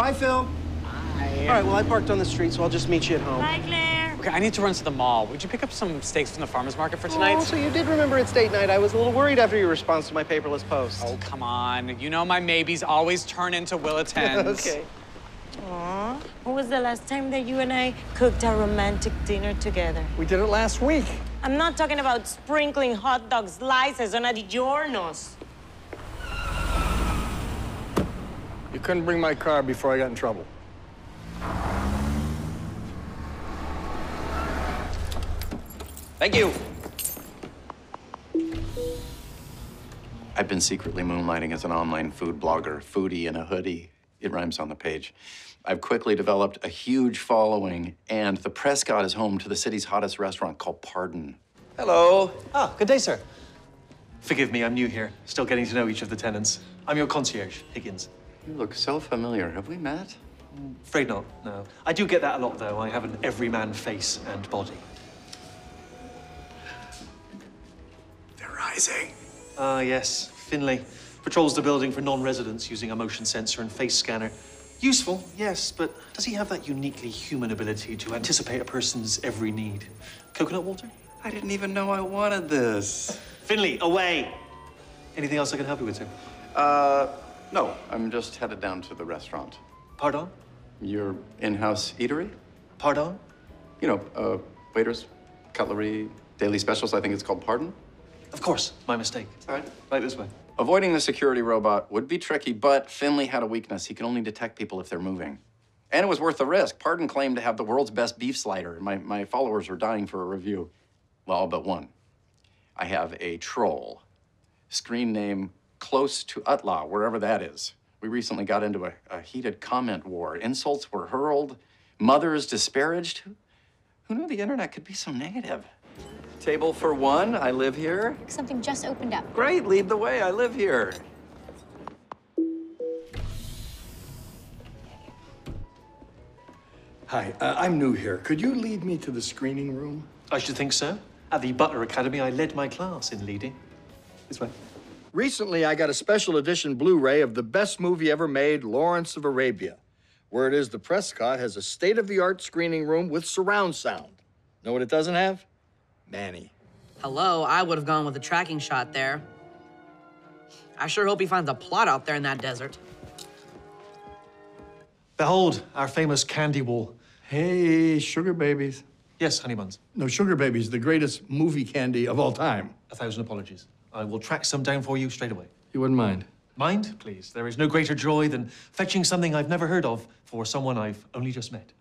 Bye, Phil. Bye. All right, well, I parked on the street, so I'll just meet you at home. Bye, Claire. Okay, I need to run to the mall. Would you pick up some steaks from the farmer's market for tonight? Oh, so you did remember it's date night. I was a little worried after your response to my paperless post. Oh, come on. You know my maybes always turn into Willitons. okay. Aw. When was the last time that you and I cooked a romantic dinner together? We did it last week. I'm not talking about sprinkling hot dog slices on a couldn't bring my car before I got in trouble. Thank you. I've been secretly moonlighting as an online food blogger, foodie in a hoodie. It rhymes on the page. I've quickly developed a huge following, and the Prescott is home to the city's hottest restaurant called Pardon. Hello. Ah, good day, sir. Forgive me, I'm new here. Still getting to know each of the tenants. I'm your concierge, Higgins. You look so familiar. Have we met? Afraid not, no. I do get that a lot, though. I have an everyman face and body. They're rising. Ah, yes, Finley. Patrols the building for non-residents using a motion sensor and face scanner. Useful, yes, but does he have that uniquely human ability to anticipate a person's every need? Coconut water? I didn't even know I wanted this. Finley, away! Anything else I can help you with, sir? Uh, no, I'm just headed down to the restaurant. Pardon? Your in-house eatery? Pardon? You know, uh, waiters, cutlery, daily specials. I think it's called Pardon. Of course, my mistake. All right. Right this way. Avoiding the security robot would be tricky, but Finley had a weakness. He can only detect people if they're moving. And it was worth the risk. Pardon claimed to have the world's best beef slider, and my, my followers were dying for a review. Well, all but one. I have a troll. Screen name close to Utlaw, wherever that is. We recently got into a, a heated comment war. Insults were hurled, mothers disparaged. Who knew the internet could be so negative? Table for one. I live here. Something just opened up. Great, lead the way. I live here. Hi, uh, I'm new here. Could you lead me to the screening room? I should think so. At the Butler Academy, I led my class in leading. This way. Recently, I got a special edition Blu-ray of the best movie ever made, Lawrence of Arabia. where it is the Prescott has a state-of-the-art screening room with surround sound. Know what it doesn't have? Manny. Hello, I would have gone with a tracking shot there. I sure hope he finds a plot out there in that desert. Behold, our famous candy wall. Hey, Sugar Babies. Yes, honey buns. No, Sugar Babies, the greatest movie candy of all time. A thousand apologies. I will track some down for you straight away. You wouldn't mind? Mind, please. There is no greater joy than fetching something I've never heard of for someone I've only just met.